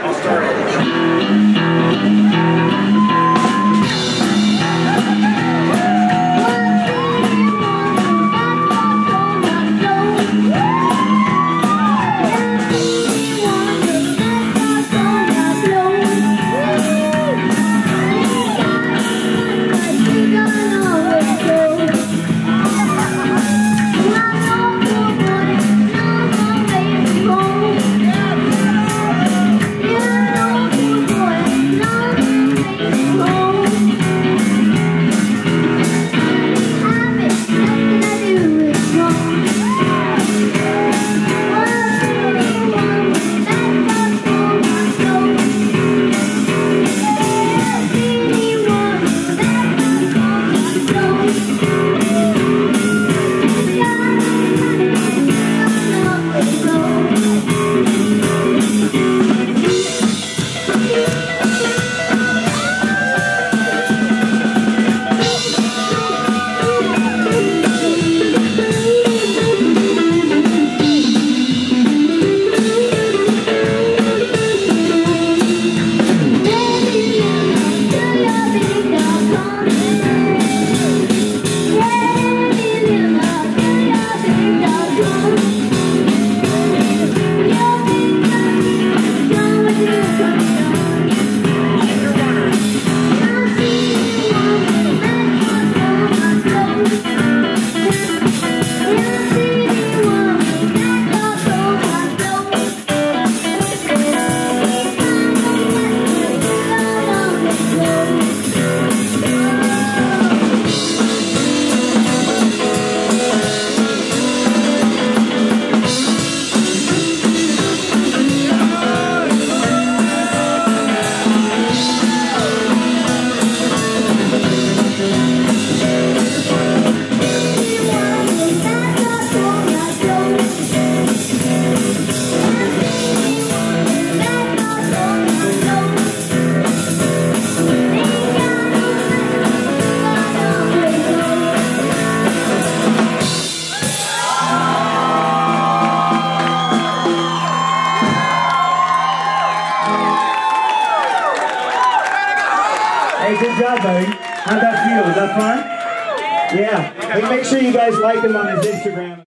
I'll start. Good job, buddy. How'd that feel? Was that fun? Yeah. Hey, make sure you guys like him on his Instagram.